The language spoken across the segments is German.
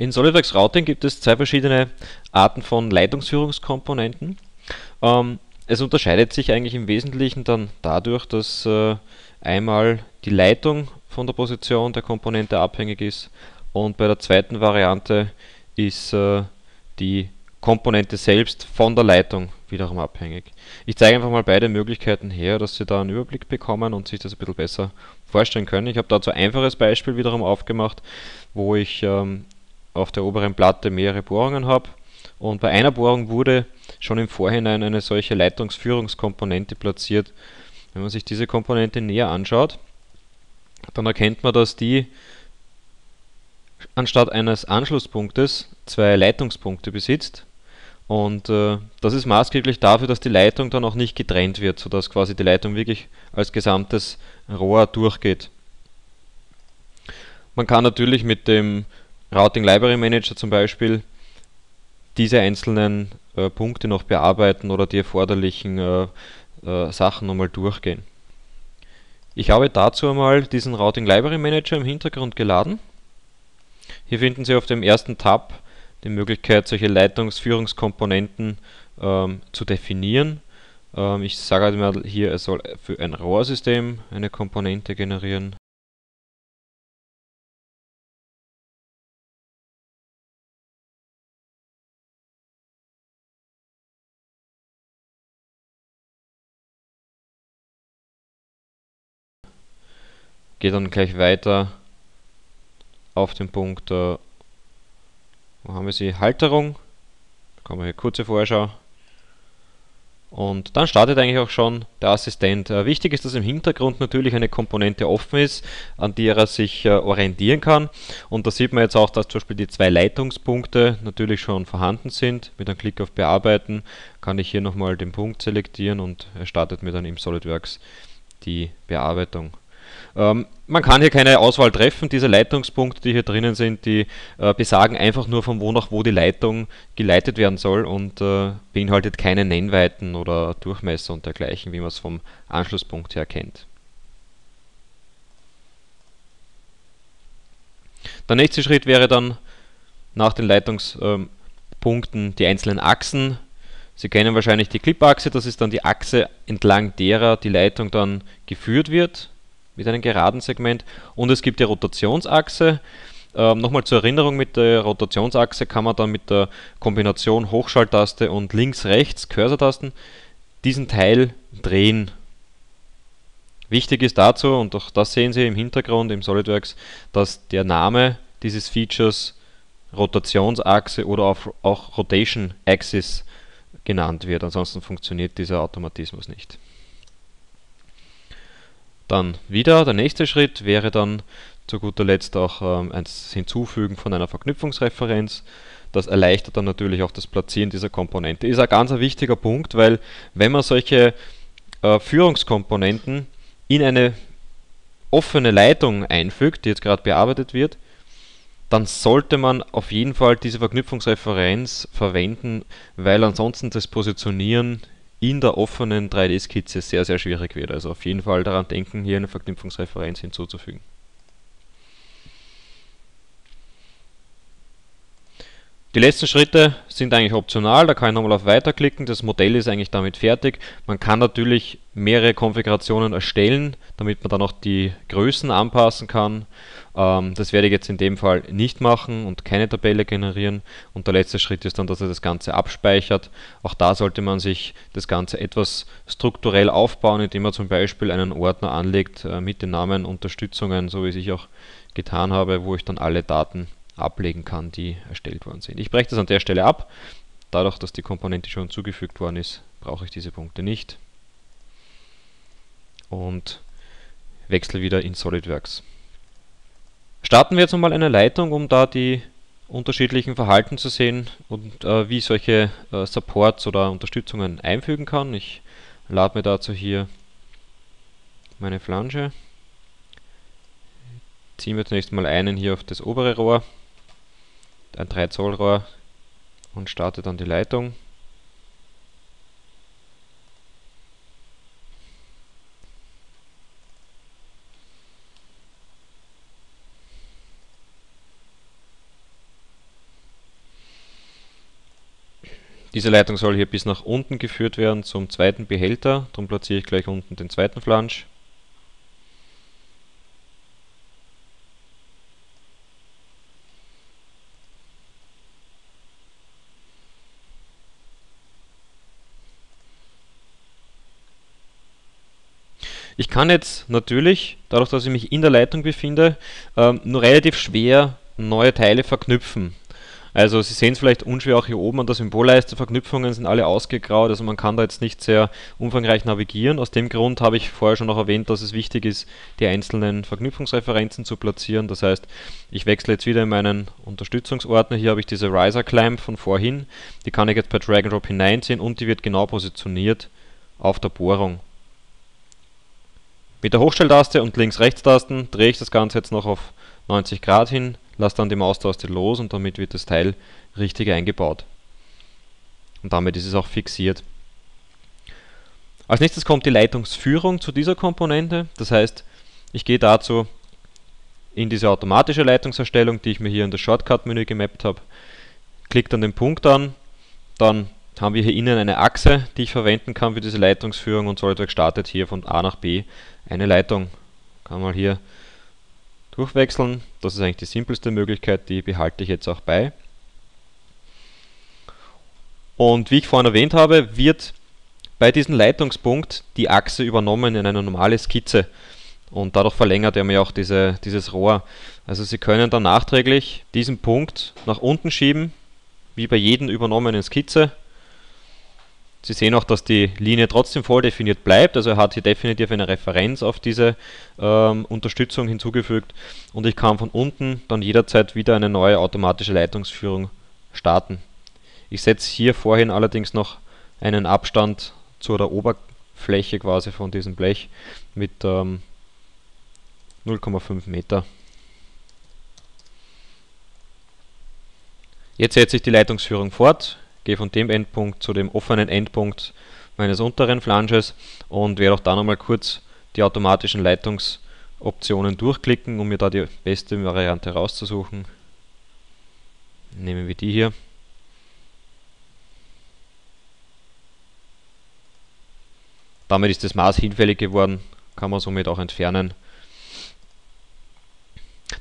In SolidWorks Routing gibt es zwei verschiedene Arten von Leitungsführungskomponenten. Ähm, es unterscheidet sich eigentlich im Wesentlichen dann dadurch, dass äh, einmal die Leitung von der Position der Komponente abhängig ist und bei der zweiten Variante ist äh, die Komponente selbst von der Leitung wiederum abhängig. Ich zeige einfach mal beide Möglichkeiten her, dass Sie da einen Überblick bekommen und sich das ein bisschen besser vorstellen können. Ich habe dazu ein einfaches Beispiel wiederum aufgemacht, wo ich ähm, auf der oberen Platte mehrere Bohrungen habe und bei einer Bohrung wurde schon im Vorhinein eine solche Leitungsführungskomponente platziert. Wenn man sich diese Komponente näher anschaut, dann erkennt man, dass die anstatt eines Anschlusspunktes zwei Leitungspunkte besitzt. Und äh, das ist maßgeblich dafür, dass die Leitung dann auch nicht getrennt wird, sodass quasi die Leitung wirklich als gesamtes Rohr durchgeht. Man kann natürlich mit dem Routing Library Manager zum Beispiel diese einzelnen äh, Punkte noch bearbeiten oder die erforderlichen äh, äh, Sachen nochmal durchgehen. Ich habe dazu einmal diesen Routing Library Manager im Hintergrund geladen. Hier finden Sie auf dem ersten Tab die Möglichkeit, solche Leitungsführungskomponenten ähm, zu definieren. Ähm, ich sage halt mal hier, er soll für ein Rohrsystem eine Komponente generieren. Gehe dann gleich weiter auf den Punkt, äh, wo haben wir sie, Halterung. Da kommen wir hier kurze Vorschau. Und dann startet eigentlich auch schon der Assistent. Äh, wichtig ist, dass im Hintergrund natürlich eine Komponente offen ist, an die er sich äh, orientieren kann. Und da sieht man jetzt auch, dass zum Beispiel die zwei Leitungspunkte natürlich schon vorhanden sind. Mit einem Klick auf Bearbeiten kann ich hier nochmal den Punkt selektieren und er startet mir dann im SolidWorks die Bearbeitung. Ähm, man kann hier keine Auswahl treffen. Diese Leitungspunkte, die hier drinnen sind, die äh, besagen einfach nur von wo nach wo die Leitung geleitet werden soll und äh, beinhaltet keine Nennweiten oder Durchmesser und dergleichen, wie man es vom Anschlusspunkt her kennt. Der nächste Schritt wäre dann nach den Leitungspunkten die einzelnen Achsen. Sie kennen wahrscheinlich die Clipachse, das ist dann die Achse, entlang derer die Leitung dann geführt wird mit einem geraden Segment und es gibt die Rotationsachse. Ähm, Nochmal zur Erinnerung, mit der Rotationsachse kann man dann mit der Kombination Hochschalttaste und links-rechts Cursor-Tasten diesen Teil drehen. Wichtig ist dazu, und auch das sehen Sie im Hintergrund im SolidWorks, dass der Name dieses Features Rotationsachse oder auch Rotation Axis genannt wird, ansonsten funktioniert dieser Automatismus nicht. Dann wieder der nächste Schritt wäre dann zu guter Letzt auch ähm, ein Hinzufügen von einer Verknüpfungsreferenz. Das erleichtert dann natürlich auch das Platzieren dieser Komponente. Ist ein ganz wichtiger Punkt, weil wenn man solche äh, Führungskomponenten in eine offene Leitung einfügt, die jetzt gerade bearbeitet wird, dann sollte man auf jeden Fall diese Verknüpfungsreferenz verwenden, weil ansonsten das Positionieren in der offenen 3D-Skizze sehr, sehr schwierig wird. Also auf jeden Fall daran denken, hier eine Verknüpfungsreferenz hinzuzufügen. Die letzten Schritte sind eigentlich optional, da kann ich nochmal auf Weiter klicken, das Modell ist eigentlich damit fertig. Man kann natürlich mehrere Konfigurationen erstellen, damit man dann auch die Größen anpassen kann. Ähm, das werde ich jetzt in dem Fall nicht machen und keine Tabelle generieren. Und der letzte Schritt ist dann, dass er das Ganze abspeichert. Auch da sollte man sich das Ganze etwas strukturell aufbauen, indem man zum Beispiel einen Ordner anlegt äh, mit den Namen Unterstützungen, so wie ich auch getan habe, wo ich dann alle Daten ablegen kann, die erstellt worden sind. Ich breche das an der Stelle ab. Dadurch, dass die Komponente schon zugefügt worden ist, brauche ich diese Punkte nicht. Und wechsle wieder in SolidWorks. Starten wir jetzt nochmal eine Leitung, um da die unterschiedlichen Verhalten zu sehen und äh, wie ich solche äh, Supports oder Unterstützungen einfügen kann. Ich lade mir dazu hier meine Flange, ziehe mir zunächst mal einen hier auf das obere Rohr ein 3 Zoll Rohr und starte dann die Leitung. Diese Leitung soll hier bis nach unten geführt werden zum zweiten Behälter, darum platziere ich gleich unten den zweiten Flansch. Ich kann jetzt natürlich, dadurch dass ich mich in der Leitung befinde, ähm, nur relativ schwer neue Teile verknüpfen. Also Sie sehen es vielleicht unschwer auch hier oben an der Symbolleiste, Verknüpfungen sind alle ausgegraut, also man kann da jetzt nicht sehr umfangreich navigieren. Aus dem Grund habe ich vorher schon noch erwähnt, dass es wichtig ist, die einzelnen Verknüpfungsreferenzen zu platzieren. Das heißt, ich wechsle jetzt wieder in meinen Unterstützungsordner, hier habe ich diese Riser Clamp von vorhin, die kann ich jetzt per Drag and Drop hineinziehen und die wird genau positioniert auf der Bohrung. Mit der Hochstelltaste und Links-Rechts-Tasten drehe ich das Ganze jetzt noch auf 90 Grad hin, lasse dann die Maustaste los und damit wird das Teil richtig eingebaut. Und damit ist es auch fixiert. Als nächstes kommt die Leitungsführung zu dieser Komponente. Das heißt, ich gehe dazu in diese automatische Leitungserstellung, die ich mir hier in das Shortcut-Menü gemappt habe, klicke dann den Punkt an, dann haben wir hier innen eine Achse, die ich verwenden kann für diese Leitungsführung und SolidWorks startet hier von A nach B eine Leitung. Kann man hier durchwechseln. Das ist eigentlich die simpelste Möglichkeit, die behalte ich jetzt auch bei. Und wie ich vorhin erwähnt habe, wird bei diesem Leitungspunkt die Achse übernommen in eine normale Skizze und dadurch verlängert er mir auch diese, dieses Rohr. Also Sie können dann nachträglich diesen Punkt nach unten schieben, wie bei jedem übernommenen Skizze Sie sehen auch, dass die Linie trotzdem voll definiert bleibt, also er hat hier definitiv eine Referenz auf diese ähm, Unterstützung hinzugefügt und ich kann von unten dann jederzeit wieder eine neue automatische Leitungsführung starten. Ich setze hier vorhin allerdings noch einen Abstand zu der Oberfläche quasi von diesem Blech mit ähm, 0,5 Meter. Jetzt setze ich die Leitungsführung fort gehe von dem Endpunkt zu dem offenen Endpunkt meines unteren Flanges und werde auch da nochmal kurz die automatischen Leitungsoptionen durchklicken, um mir da die beste Variante rauszusuchen. Nehmen wir die hier. Damit ist das Maß hinfällig geworden, kann man somit auch entfernen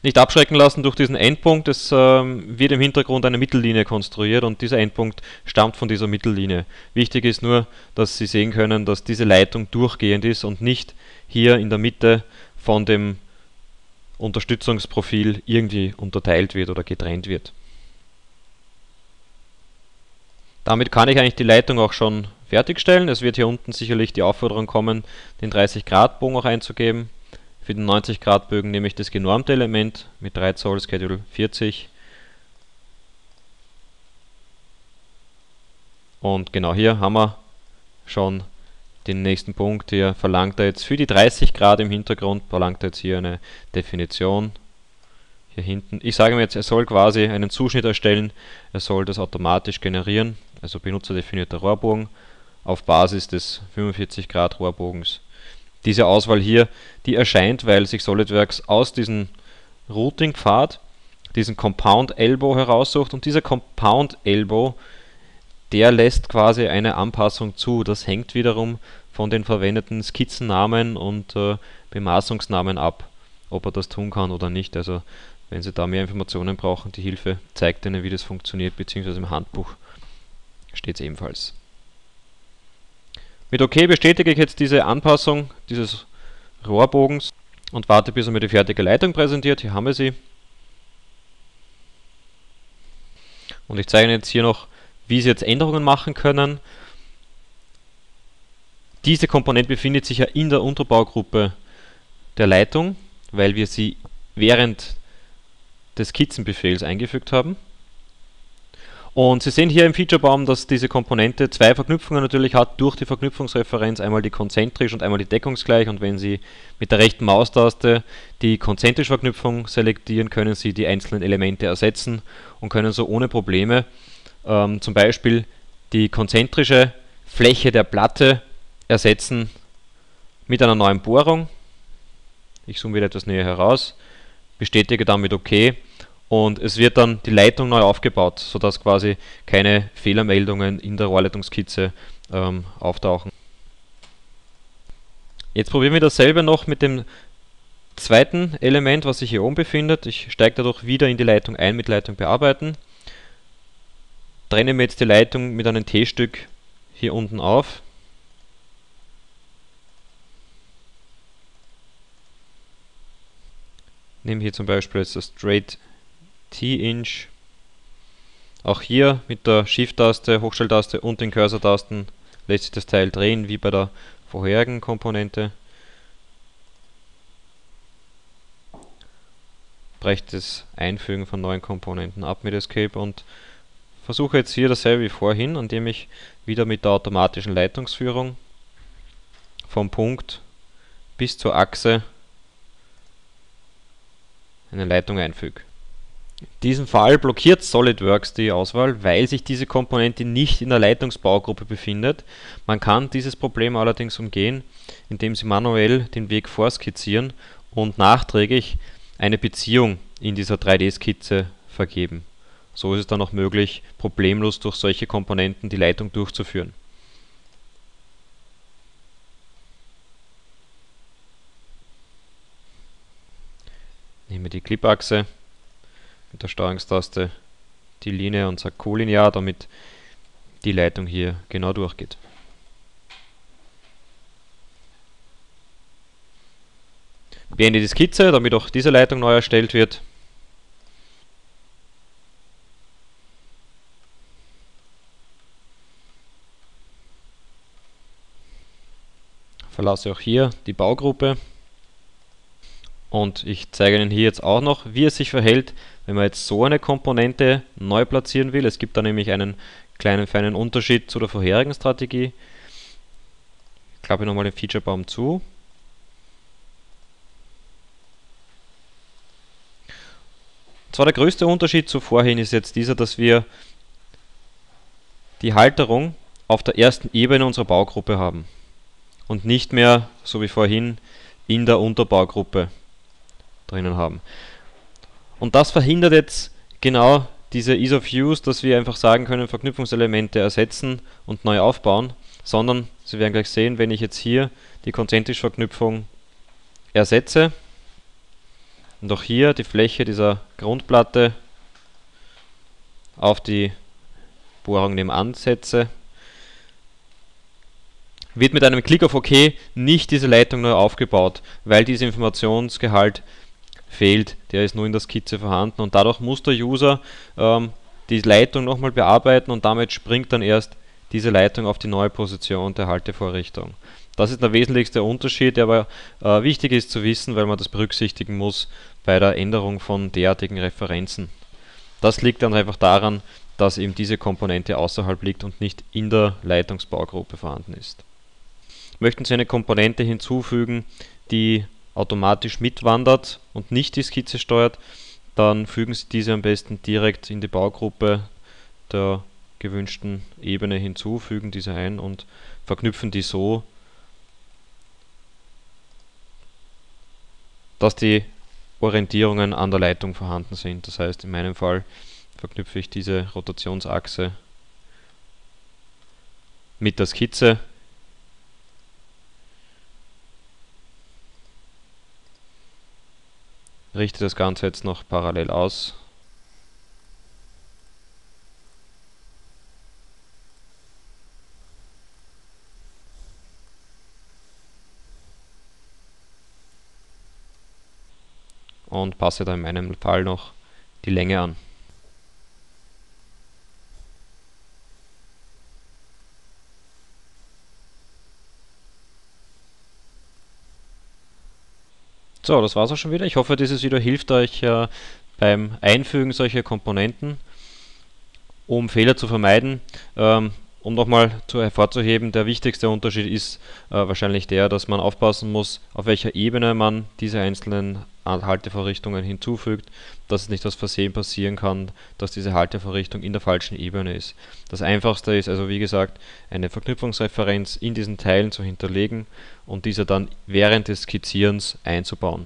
nicht abschrecken lassen durch diesen Endpunkt. Es ähm, wird im Hintergrund eine Mittellinie konstruiert und dieser Endpunkt stammt von dieser Mittellinie. Wichtig ist nur, dass Sie sehen können, dass diese Leitung durchgehend ist und nicht hier in der Mitte von dem Unterstützungsprofil irgendwie unterteilt wird oder getrennt wird. Damit kann ich eigentlich die Leitung auch schon fertigstellen. Es wird hier unten sicherlich die Aufforderung kommen, den 30 Grad Bogen auch einzugeben. Für den 90 Grad Bögen nehme ich das genormte Element mit 3 Zoll Schedule 40 und genau hier haben wir schon den nächsten Punkt. Hier verlangt er jetzt für die 30 Grad im Hintergrund verlangt er jetzt hier eine Definition. Hier hinten. Ich sage mir jetzt, er soll quasi einen Zuschnitt erstellen, er soll das automatisch generieren, also benutzerdefinierter Rohrbogen auf Basis des 45 Grad Rohrbogens diese Auswahl hier, die erscheint, weil sich SolidWorks aus diesem Routing-Pfad diesen Compound Elbow heraussucht und dieser Compound Elbow, der lässt quasi eine Anpassung zu. Das hängt wiederum von den verwendeten Skizzennamen und äh, Bemaßungsnamen ab, ob er das tun kann oder nicht. Also wenn Sie da mehr Informationen brauchen, die Hilfe zeigt Ihnen, wie das funktioniert, beziehungsweise im Handbuch steht es ebenfalls. Mit OK bestätige ich jetzt diese Anpassung dieses Rohrbogens und warte, bis er mir die fertige Leitung präsentiert. Hier haben wir sie. Und ich zeige Ihnen jetzt hier noch, wie Sie jetzt Änderungen machen können. Diese Komponente befindet sich ja in der Unterbaugruppe der Leitung, weil wir sie während des Skizzenbefehls eingefügt haben. Und Sie sehen hier im Featurebaum, dass diese Komponente zwei Verknüpfungen natürlich hat durch die Verknüpfungsreferenz, einmal die konzentrisch und einmal die deckungsgleich. Und wenn Sie mit der rechten Maustaste die konzentrische Verknüpfung selektieren, können Sie die einzelnen Elemente ersetzen und können so ohne Probleme ähm, zum Beispiel die konzentrische Fläche der Platte ersetzen mit einer neuen Bohrung. Ich zoome wieder etwas näher heraus, bestätige damit OK und es wird dann die Leitung neu aufgebaut, sodass quasi keine Fehlermeldungen in der Rohrleitungskizze ähm, auftauchen. Jetzt probieren wir dasselbe noch mit dem zweiten Element, was sich hier oben befindet. Ich steige dadurch wieder in die Leitung ein mit Leitung bearbeiten. Trenne mir jetzt die Leitung mit einem T-Stück hier unten auf. Nehme hier zum Beispiel jetzt das Straight T-Inch. Auch hier mit der Shift-Taste, Hochstelltaste und den Cursor-Tasten lässt sich das Teil drehen, wie bei der vorherigen Komponente. breche das Einfügen von neuen Komponenten ab mit Escape und versuche jetzt hier dasselbe wie vorhin, indem ich wieder mit der automatischen Leitungsführung vom Punkt bis zur Achse eine Leitung einfüge. In diesem Fall blockiert SolidWorks die Auswahl, weil sich diese Komponente nicht in der Leitungsbaugruppe befindet. Man kann dieses Problem allerdings umgehen, indem Sie manuell den Weg vorskizzieren und nachträglich eine Beziehung in dieser 3D-Skizze vergeben. So ist es dann auch möglich, problemlos durch solche Komponenten die Leitung durchzuführen. Nehme die Clipachse mit der Steuerungstaste die Linie und sage Kolinear, damit die Leitung hier genau durchgeht. beende die Skizze, damit auch diese Leitung neu erstellt wird. Verlasse auch hier die Baugruppe. Und ich zeige Ihnen hier jetzt auch noch, wie es sich verhält, wenn man jetzt so eine Komponente neu platzieren will. Es gibt da nämlich einen kleinen feinen Unterschied zu der vorherigen Strategie. Ich klappe nochmal den Featurebaum zu. Zwar der größte Unterschied zu vorhin ist jetzt dieser, dass wir die Halterung auf der ersten Ebene unserer Baugruppe haben und nicht mehr, so wie vorhin, in der Unterbaugruppe drinnen haben. Und das verhindert jetzt genau diese Ease of Use, dass wir einfach sagen können, Verknüpfungselemente ersetzen und neu aufbauen, sondern Sie werden gleich sehen, wenn ich jetzt hier die konzentrische Verknüpfung ersetze, und auch hier die Fläche dieser Grundplatte auf die Bohrung nebenan setze, wird mit einem Klick auf OK nicht diese Leitung neu aufgebaut, weil dieser Informationsgehalt fehlt, der ist nur in der Skizze vorhanden und dadurch muss der User ähm, die Leitung nochmal bearbeiten und damit springt dann erst diese Leitung auf die neue Position der Haltevorrichtung. Das ist der wesentlichste Unterschied, der aber äh, wichtig ist zu wissen, weil man das berücksichtigen muss bei der Änderung von derartigen Referenzen. Das liegt dann einfach daran, dass eben diese Komponente außerhalb liegt und nicht in der Leitungsbaugruppe vorhanden ist. Möchten Sie eine Komponente hinzufügen, die automatisch mitwandert und nicht die Skizze steuert, dann fügen Sie diese am besten direkt in die Baugruppe der gewünschten Ebene hinzu, fügen diese ein und verknüpfen die so dass die Orientierungen an der Leitung vorhanden sind. Das heißt, in meinem Fall verknüpfe ich diese Rotationsachse mit der Skizze. Richte das Ganze jetzt noch parallel aus. und passe da in meinem Fall noch die Länge an. So, das war's auch schon wieder. Ich hoffe, dieses Video hilft euch äh, beim Einfügen solcher Komponenten, um Fehler zu vermeiden. Ähm, um nochmal hervorzuheben, der wichtigste Unterschied ist äh, wahrscheinlich der, dass man aufpassen muss, auf welcher Ebene man diese einzelnen Haltevorrichtungen hinzufügt, dass es nicht aus Versehen passieren kann, dass diese Haltevorrichtung in der falschen Ebene ist. Das einfachste ist also wie gesagt, eine Verknüpfungsreferenz in diesen Teilen zu hinterlegen und diese dann während des Skizzierens einzubauen.